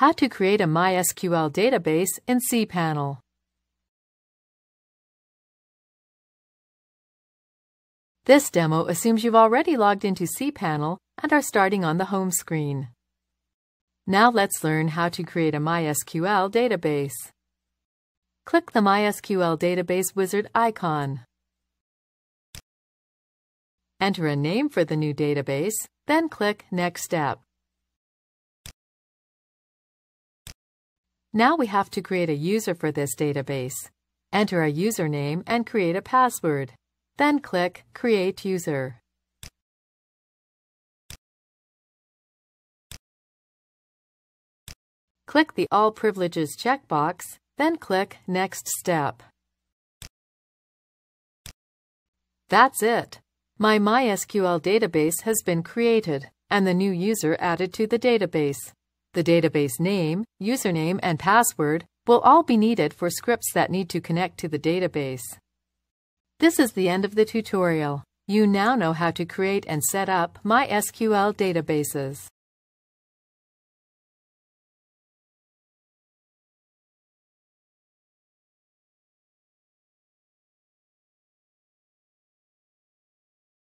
How to create a MySQL database in cPanel. This demo assumes you've already logged into cPanel and are starting on the home screen. Now let's learn how to create a MySQL database. Click the MySQL Database Wizard icon. Enter a name for the new database, then click Next Step. Now we have to create a user for this database. Enter a username and create a password. Then click Create User. Click the All Privileges checkbox, then click Next Step. That's it. My MySQL database has been created and the new user added to the database. The database name, username, and password will all be needed for scripts that need to connect to the database. This is the end of the tutorial. You now know how to create and set up MySQL databases.